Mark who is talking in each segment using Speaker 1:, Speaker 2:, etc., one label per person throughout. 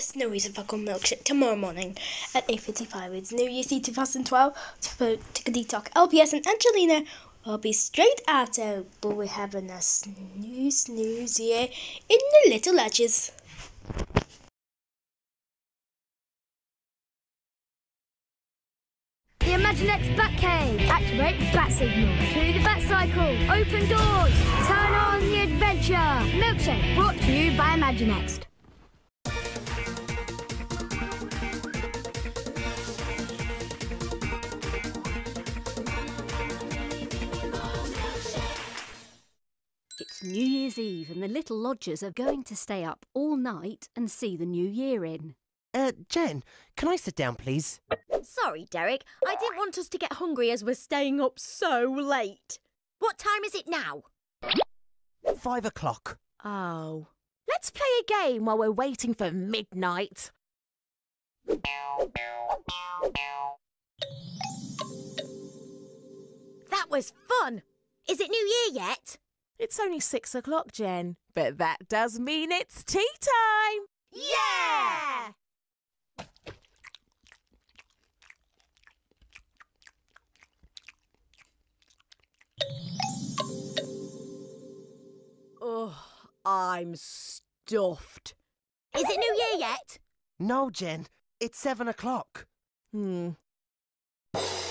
Speaker 1: a snowy fucking milkshake tomorrow morning at 8.55. It's New Year's Eve 2012 for Tickety Toc. LPS and Angelina will be straight after, but we're having a snooze snooze here in the Little Lodgers.
Speaker 2: The Imaginext Batcave. Activate bat signal. To the bat cycle. Open doors. Turn on the adventure. Milkshake brought to you by Imaginext.
Speaker 3: It's New Year's Eve and the little lodgers are going to stay up all night and see the new year in.
Speaker 4: Uh, Jen, can I sit down, please?
Speaker 5: Sorry, Derek. I didn't want us to get hungry as we're staying up so late. What time is it now?
Speaker 4: Five o'clock.
Speaker 5: Oh. Let's play a game while we're waiting for midnight. That was fun. Is it New Year yet?
Speaker 6: It's only six o'clock, Jen, but that does mean it's tea time.
Speaker 5: Yeah!
Speaker 6: Oh, I'm stuffed.
Speaker 5: Is it New Year yet?
Speaker 4: No, Jen, it's seven o'clock.
Speaker 6: Hmm.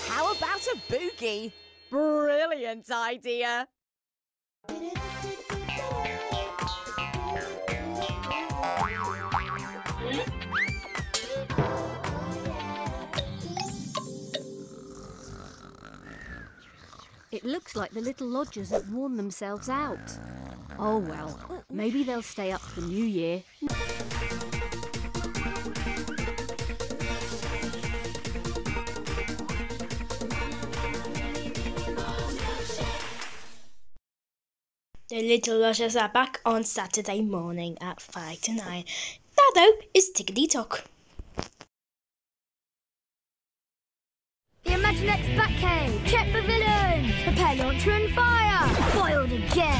Speaker 6: How about a boogie? Brilliant idea.
Speaker 3: It looks like the little lodgers have worn themselves out. Oh well, maybe they'll stay up for New Year.
Speaker 1: The Little Lodgers are back on Saturday morning at 5 to 9. That though is Tickety Toc.
Speaker 2: The Imaginext Batcave. Check villains. Prepare launcher and fire. Foiled again.